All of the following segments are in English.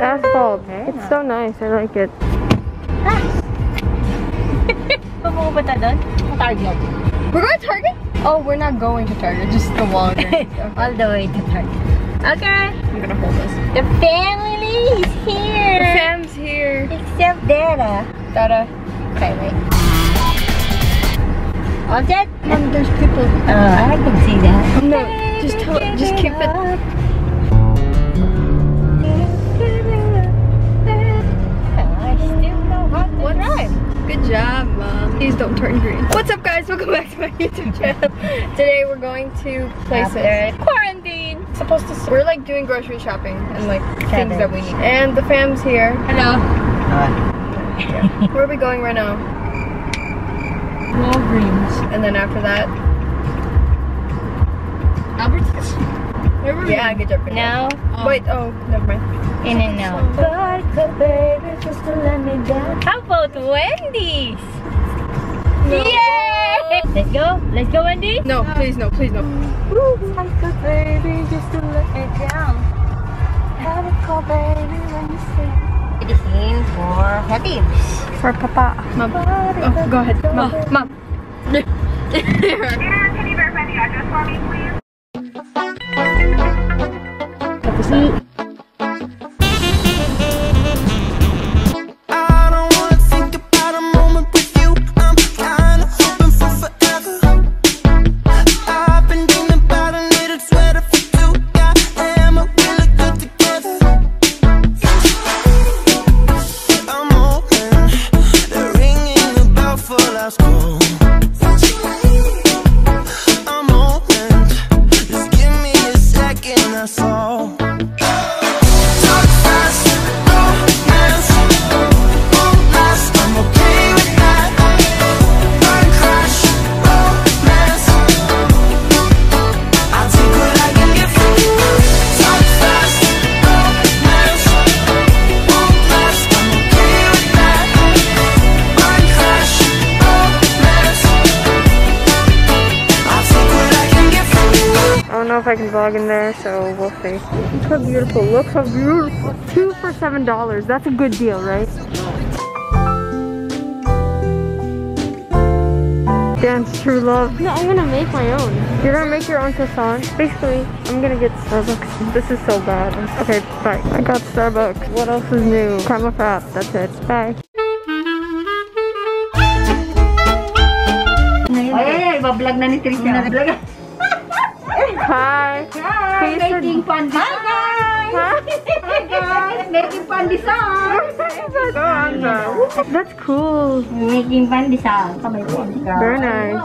asphalt. It's so nice. I like it. Pumupunta doon? Target. We're going to Target? Oh, we're not going to Target. Just the Walgreens. All the way to Target. Okay. I'm gonna hold this. The family is here. Sam's here. Except Dada. Dada. Okay, wait. All set? And there's people. Uh, I can see that. No, just tell, just keep it. YouTube channel. Today we're going to places. After quarantine. Supposed to. We're like doing grocery shopping and like things that we need. And the fam's here. Hello. Where are we going right now? Walgreens. And then after that, Albertsons. yeah, good job. good job. Now, oh. Wait. Oh, never mind. in and out. How about Wendy's? No. Yay! Let's go. Let's go, Wendy. No, please, no, please, no. Like a baby, just to let it down. Have a call, baby, when you sleep. It is in for Habibs. For Papa. Mom. Oh, go ahead. Mom. Mom. Can you verify the address for me, please? If I can vlog in there, so we'll see. Look how beautiful. Look how beautiful. Two for seven dollars. That's a good deal, right? Dance True Love. No, I'm gonna make my own. You're gonna make your own croissant? Basically, I'm gonna get Starbucks. This is so bad. Okay, bye. I got Starbucks. What else is new? Caramel frap. That's it. Bye. Ay, ay, ay, bablog na ni Trisha. Hi. Hi, Please making fun Hi, guys. Huh? Hi, guys. Making pandesal. That's cool. Making pandesal. Kamay po. Very nice.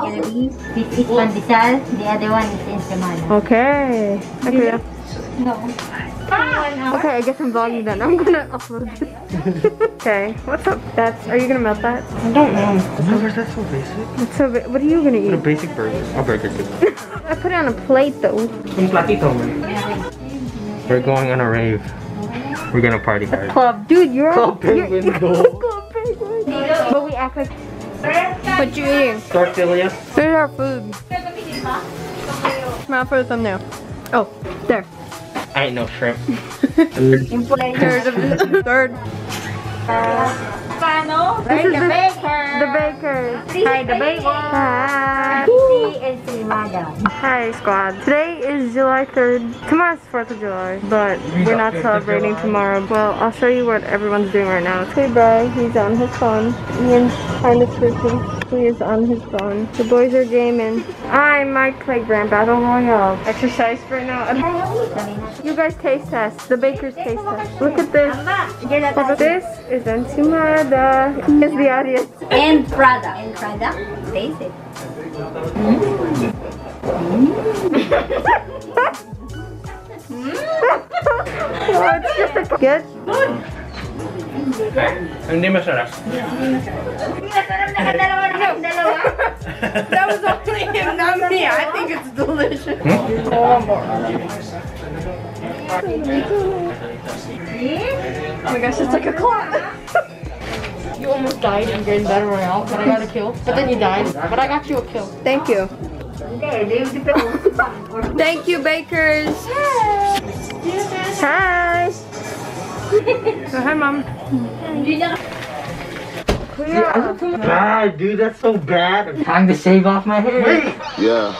This is pandesal. The other one is ensamada. Okay. Okay. No. Ah! Okay, I guess I'm vlogging then. I'm gonna upload it. okay, what's up? That's. Are you gonna melt that? I don't know. Remember, that's so basic. That's so. What are you gonna What a basic burger. A burger good. I put it on a plate though. Un platito, man. We're going on a rave. We're gonna party hard. Club, dude, you're. Club you're- Penguin. Club Penguin. But we act like. What you eating? Tortilla. There's our food. Smile for the thumbnail. Oh, there. I ain't no shrimp. Third of the third. Paano? This is the the- baker. The bakers. Hi, the baker. Hi. Hi, squad. Today is July 3rd. Tomorrow's 4th of July, but we're not celebrating tomorrow. Well, I'll show you what everyone's doing right now. Hey, bro, he's on his phone. Ian's kind of freaking. He is on his phone. The boys are gaming. I might play Grand Battle Royale. Exercise right now. You guys taste test. The baker's taste test. Look at this. This is enchilada. Here's the audience. And Prada. And Prada. Taste it. Good. Hindi masarap. That was only him, not me. I think it's delicious. Oh my gosh, it's like a clock. You almost died in Grand Battle Royale, but I got a kill. But then you died, but I got you a kill. Thank you. Thank you, bakers. Hi. Go ahead, mom. Ah, dude, that's so bad. I'm trying to shave off my hair. Yeah.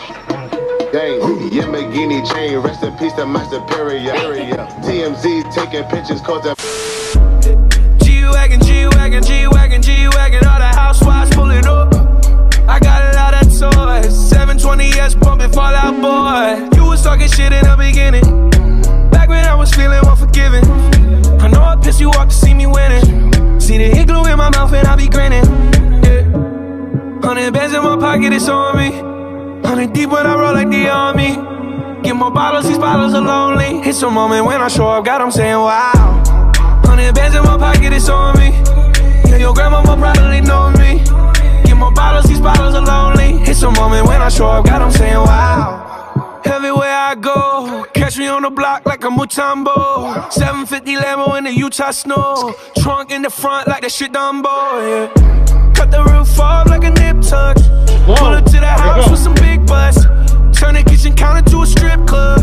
Dang, Yamagini chain, rest in peace to my superior. TMZ taking pictures, cause that. G-Wagon, G-Wagon, G-Wagon, G-Wagon, all the housewives pulling up. I got a lot of toys, 720S pumping Fall Out Boy. You was talking shit in the beginning, back when I was feeling unforgiving. I know I pissed you off to see me winning. See the hit glue in my mouth and I be grinning. Yeah. Hundred bands in my pocket, it's on me. Hundred deep when I roll like the army. Get more bottles, these bottles are lonely. It's a moment when I show up, God, I'm saying wow. Hundred bands in my pocket, it's on me. Yeah, your grandma will probably know me. Get more bottles, these bottles are lonely. It's a moment when I show up, God, I'm saying wow. Everywhere I go, catch me on the block like a Mutombo. 750 Lambo in the Utah snow. Trunk in the front like that shit Dumbo, yeah. Cut the roof off like a nip tuck. Pull up to the house with some big butts. Turn the kitchen counter to a strip club.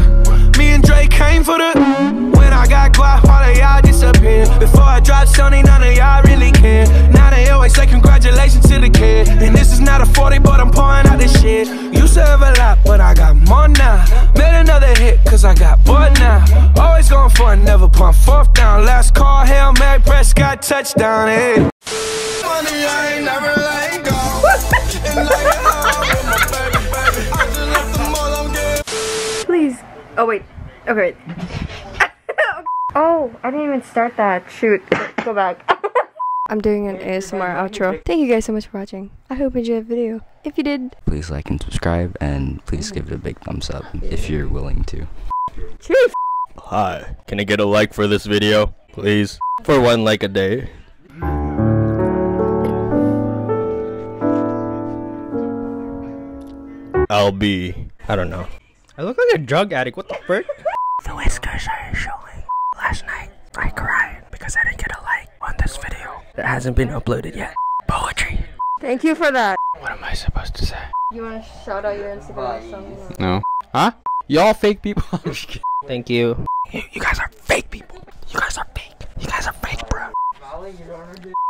Touchdown, hey. Money, I ain't never letting go. And like it all with my baby, baby. I just left them all on good. Please. Oh, wait. Okay. oh, I didn't even start that. Shoot. Go back. I'm doing an ASMR outro. Thank you guys so much for watching. I hope you enjoyed the video. If you did, Please like and subscribe, and please give it a big thumbs up if you're willing to. cheers. Hi, can I get a like for this video, please? For one like a day. I'll be, I don't know. I look like a drug addict, what the frick? The whiskers are showing. Last night, I cried because I didn't get a like on this video that hasn't been uploaded yet. Poetry. Thank you for that. What am I supposed to say? You want to shout out your Instagram or something? No. Huh? Y'all fake people? I'm just kidding. Thank you. You, you guys are fake people. You guys are fake. You guys are fake, bro.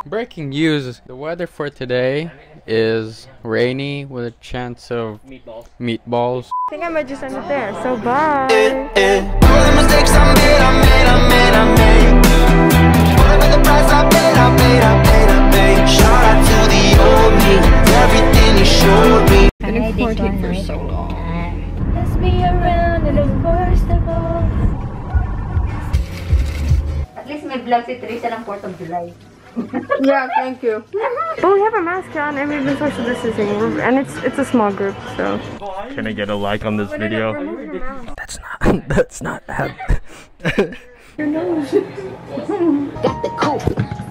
Breaking news. The weather for today is rainy with a chance of meatballs. I think I might just end it there. So bye. At least may vlog si Teresa ng 4th of July. Yeah, thank you. but we have a mask on and we've been social distancing, and it's it's a small group, so. Can I get a like on this video? Remove your mask. That's not, that's not how. Got the coupe.